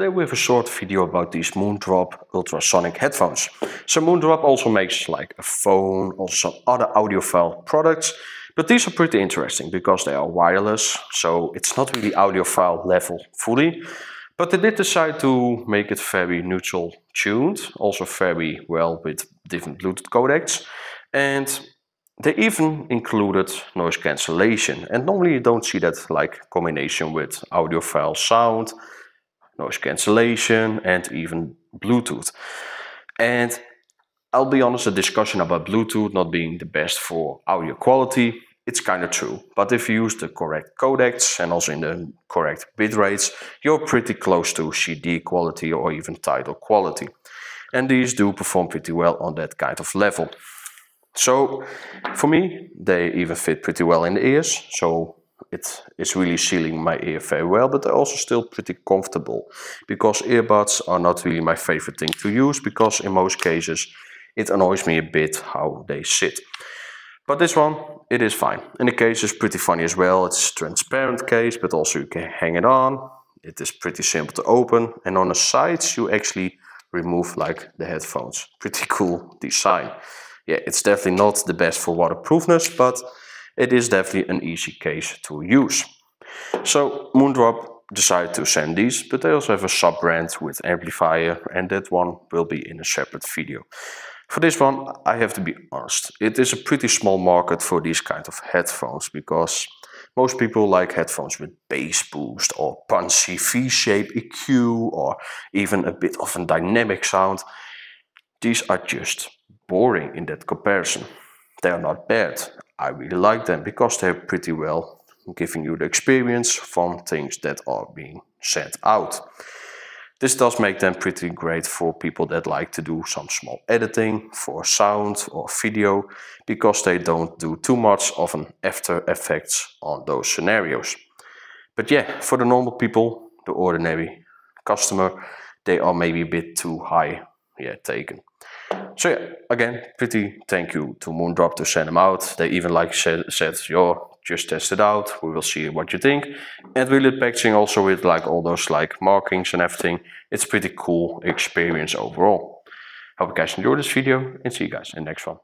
Today we have a short video about these Moondrop ultrasonic headphones. So Moondrop also makes like a phone, also some other audiophile products, but these are pretty interesting because they are wireless, so it's not really audiophile level fully, but they did decide to make it very neutral tuned, also very well with different Bluetooth codecs, and they even included noise cancellation. And normally you don't see that like combination with audiophile sound, noise cancellation and even Bluetooth. And I'll be honest, a discussion about Bluetooth not being the best for audio quality, it's kind of true. But if you use the correct codecs and also in the correct bit rates, you're pretty close to CD quality or even Tidal quality. And these do perform pretty well on that kind of level. So for me, they even fit pretty well in the ears. So it is really sealing my ear very well, but they're also still pretty comfortable because earbuds are not really my favorite thing to use because in most cases it annoys me a bit how they sit. But this one, it is fine. And the case is pretty funny as well. It's a transparent case, but also you can hang it on. It is pretty simple to open. And on the sides, you actually remove like the headphones. Pretty cool design yeah, it's definitely not the best for waterproofness, but it is definitely an easy case to use. So Moondrop decided to send these, but they also have a sub-brand with amplifier and that one will be in a separate video. For this one, I have to be honest, it is a pretty small market for these kind of headphones because most people like headphones with bass boost or punchy V-shape EQ or even a bit of a dynamic sound. These are just boring in that comparison. They are not bad. I really like them because they're pretty well giving you the experience from things that are being sent out. This does make them pretty great for people that like to do some small editing for sound or video because they don't do too much of an after effects on those scenarios. But yeah, for the normal people, the ordinary customer, they are maybe a bit too high yeah, taken. So yeah, again, pretty thank you to Moondrop to send them out. They even like said, yo, just test it out. We will see what you think. And really packaging also with like all those like markings and everything. It's pretty cool experience overall. Hope you guys enjoyed this video and see you guys in the next one.